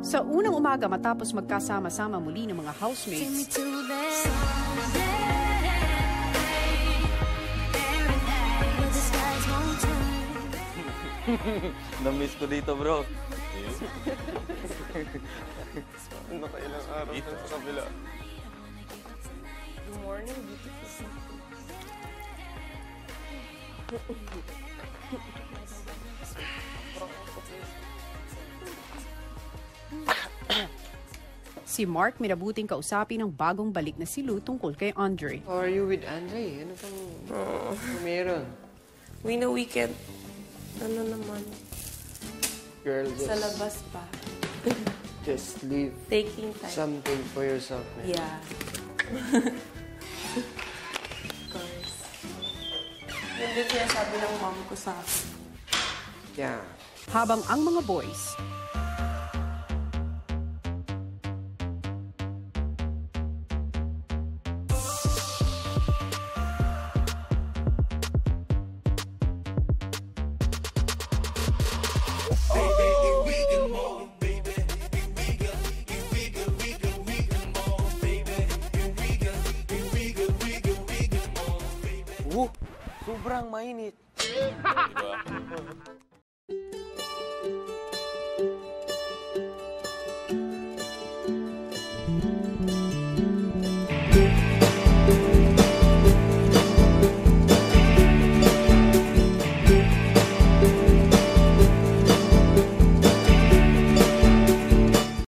Sa unang umaga matapos magkasama-sama muli ng mga housemates, Na-miss ko dito, bro. Nakailang araw Dito. sa kabila. Good morning, beautiful. si Mark minabuting kausapin ng bagong balik na si Lou tungkol kay Andre. How are you with Andre? Ano pang Oh, meron? we know weekend. Ano naman? Girl, Sa just, labas pa. just leave Taking time. something for yourself, man. Yeah. of course. Yun din sinasabi ng mom ko sa akin. Yeah. Habang ang mga boys, Woo! Sobrang mainit.